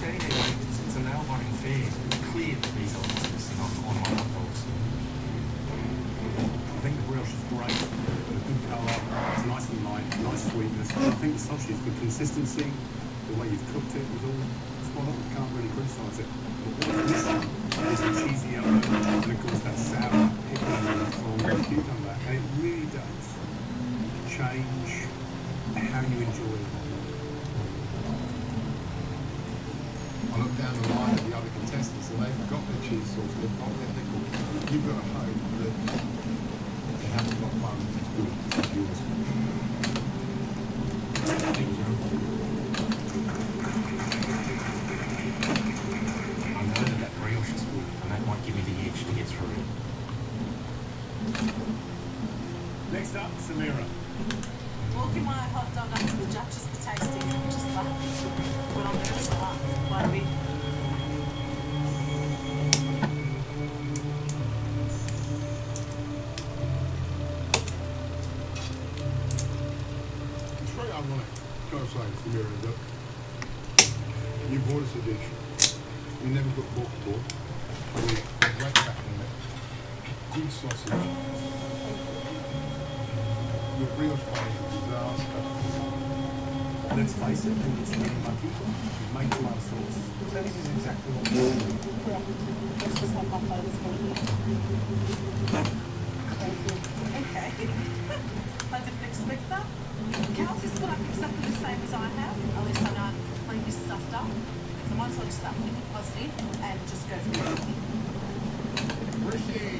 saying, like, it's, it's an outlying thing. Clear these officers on, on my upholds. I think the brioche is great. A good colour. It's nice and light, nice sweetness. I think the sausage, good consistency, the way you've cooked it was all spot on. Can't really criticise it. But what's missing is the cheesy element, and of course that sour cucumber. And it really does change how you enjoy it. look down the line at the other contestants and they've got their cheese sauce, they've got their pickle. You've got a home that they haven't got one. Let's just going to Thank you. Okay. I didn't expect that. Cows is put up exactly the same as I have, unless I know mine is stuffed up. So I might as well just start with positive and just go through everything. Appreciate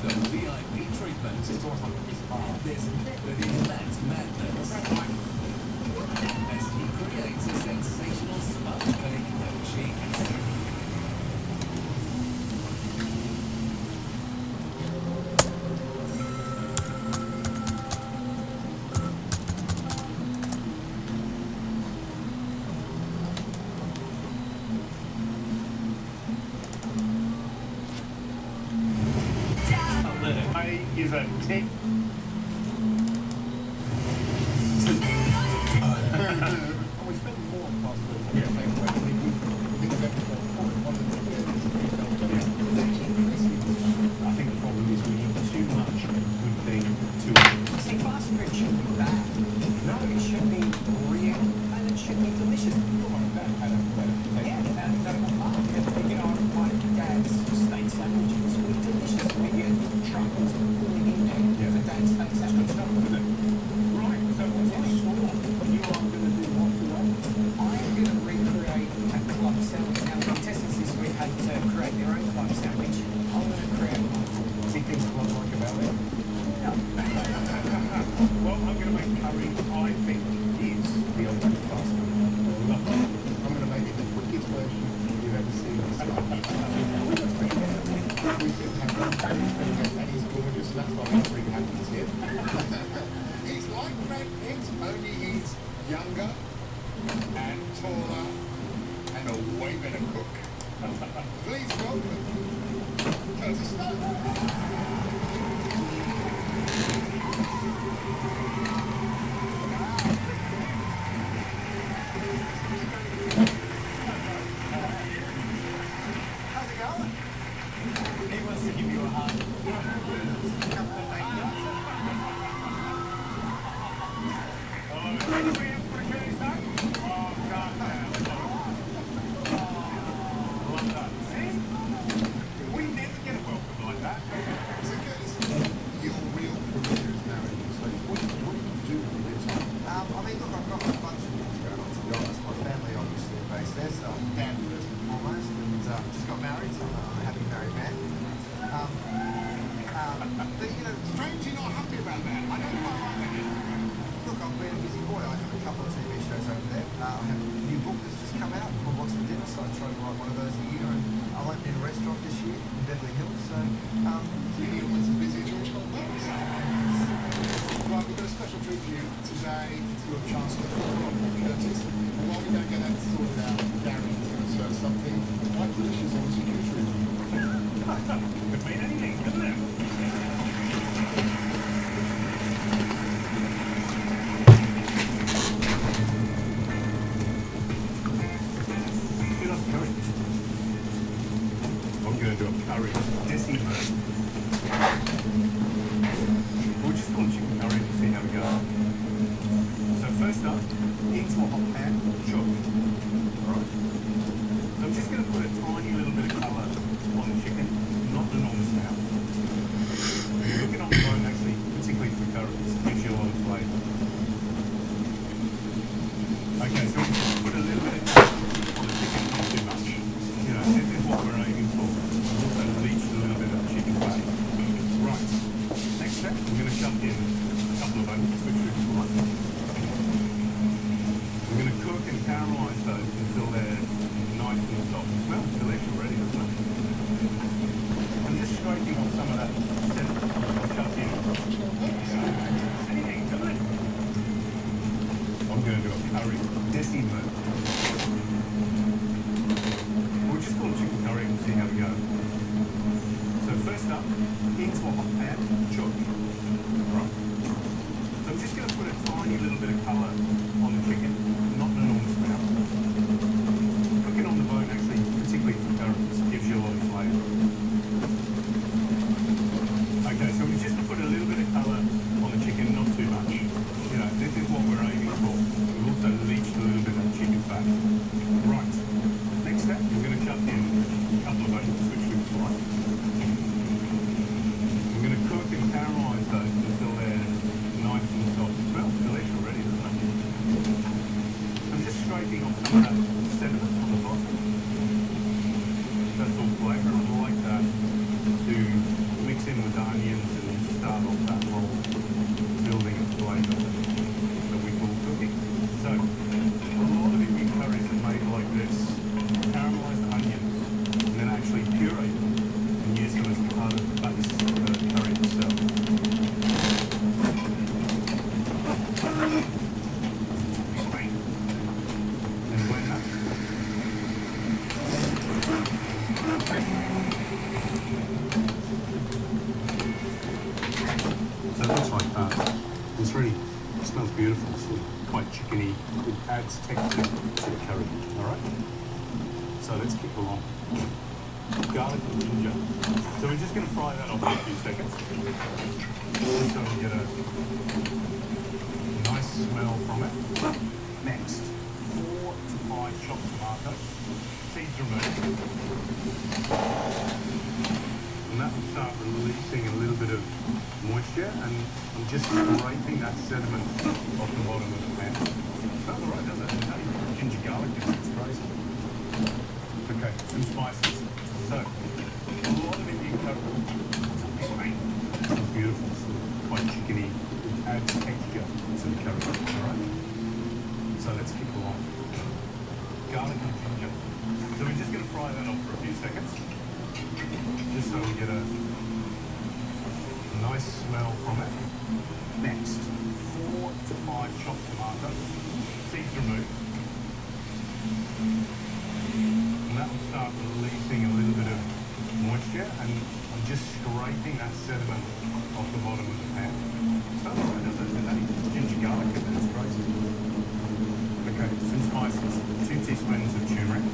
the VIP treatment. And there's in that madness. Is a tick. just scraping that sediment off the bottom of the pan. Sounds alright, doesn't it? Ginger garlic, it's crazy. Okay, some spices. about releasing a little bit of moisture and I'm just scraping that sediment off the bottom of the pan. So not does? There's ginger garlic in there, it's crazy. Okay, some spices, two teaspoons of turmeric.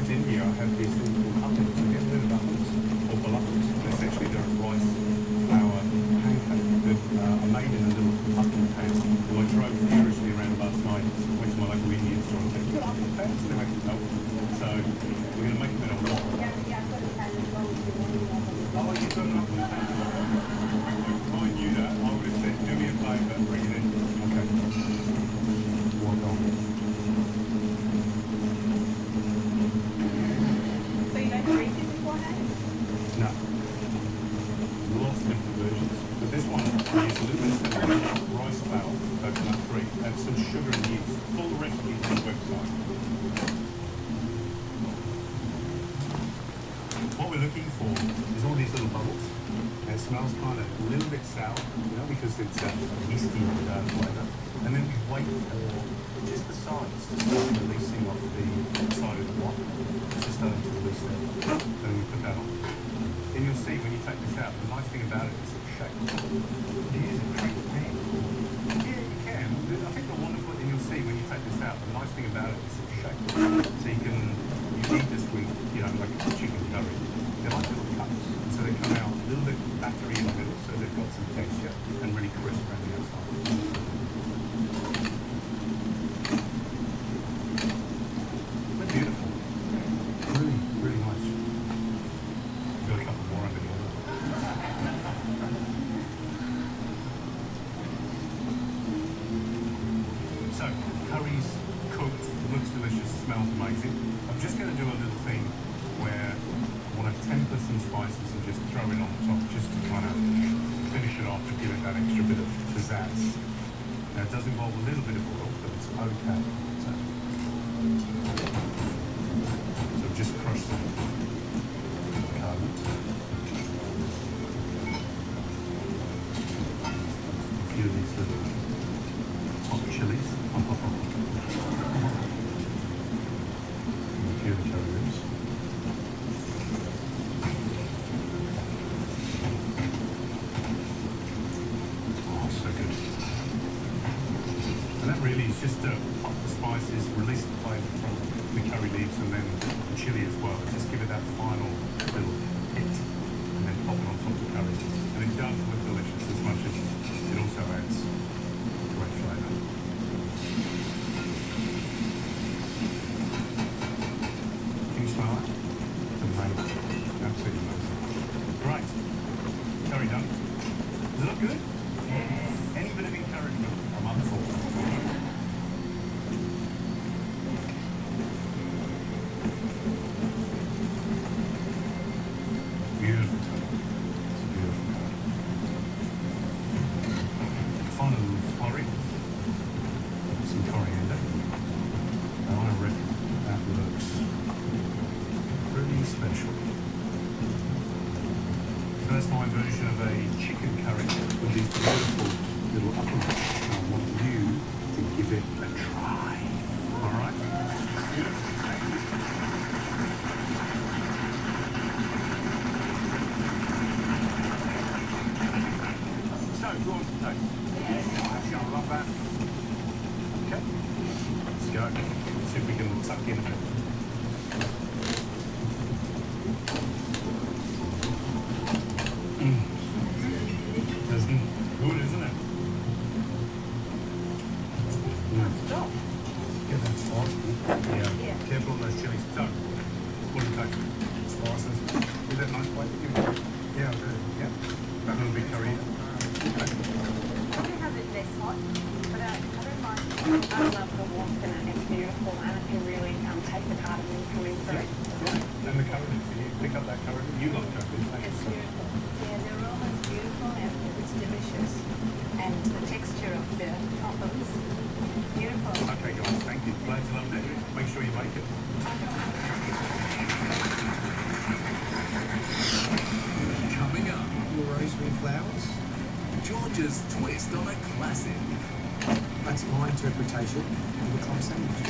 within here have these little ovens, and they're little ovens or balloons. That's actually the rice flour pancake that uh, are made in a little oven pan. Well, I drove what we're looking for is all these little bubbles. And it smells kind of a little bit sour, you know, because it's a yeasty uh, flavour. And then we wait for just the sides to start releasing off the side of the block. It's just starting to release there. Then we put that on. And you'll see when you take this out, the nice thing about it is it's shape. You use a cracked pan. Yeah, you can. I think the wonderful, thing you'll see when you take this out, the nice thing about it is it's shape. So you can, you eat this with, you know, like a chicken curry. Smells amazing. I'm just going to do a little thing where I want to temper some spices and just throw it on the top just to kind of finish it off and give it that extra bit of pizzazz. Now, it does involve a little bit of oil, but it's okay. So, so just crush garlic. A few of these little hot chilies. And a few of the curry leaves. Oh, so good. And that really is just to pop the spices, release the flavour from the curry leaves and then the chili as well. Just give it that final little hit and then pop it on top of the curry. And it does look delicious as much as it also adds Flurry. Some coriander. And I reckon that looks pretty special. So that's my version of a chicken curry with these beautiful little. And I want you to give it a try. All right? Beautiful. Thank you. So, go on to taste. Actually, I love that. Okay. Let's go. Let's see if we can tuck in a bit. Mm. That's good, isn't it? Mm. Get that sauce. Yeah. Careful on those chilies. So, what do you take? Slices. Is that nice plate? Yeah, I do. Yeah. That little bit curry. Okay. Probably have it less hot, but uh, I don't mind. I love the warmth and it's beautiful and I can really um, taste the cardamom coming through. And the curry you pick up that curry? You love curry? It's beautiful. Yeah, the aroma is beautiful and it's delicious. And the texture of the toppings. Okay, guys. Thank you. Make sure you make it. Coming up, your rosemary flowers. George's twist on a classic. That's my interpretation of the club sandwich.